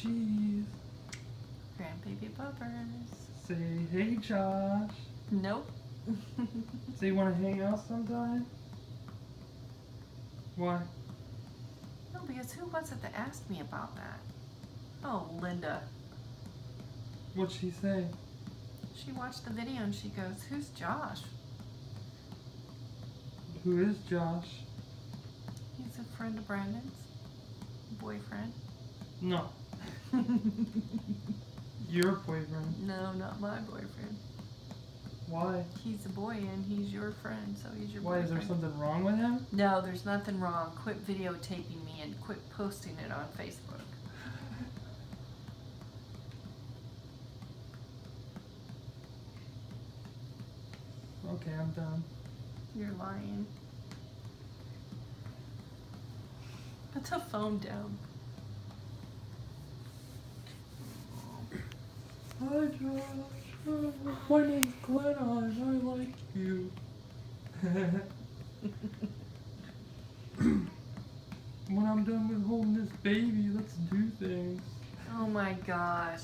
cheese. Grandbaby bumpers. Say, hey Josh. Nope. So you want to hang out sometime? Why? no, because who was it that asked me about that? Oh, Linda. What'd she say? She watched the video and she goes, Who's Josh? Who is Josh? He's a friend of Brandon's. Boyfriend. No, your boyfriend. no, not my boyfriend. Why? He's a boy and he's your friend, so he's your Why is there something wrong with him? No, there's nothing wrong. Quit videotaping me and quit posting it on Facebook. Okay, I'm done. You're lying. Put the phone down. Hi Josh. My name's Glennon. I like you. when I'm done with holding this baby, let's do things. Oh my gosh.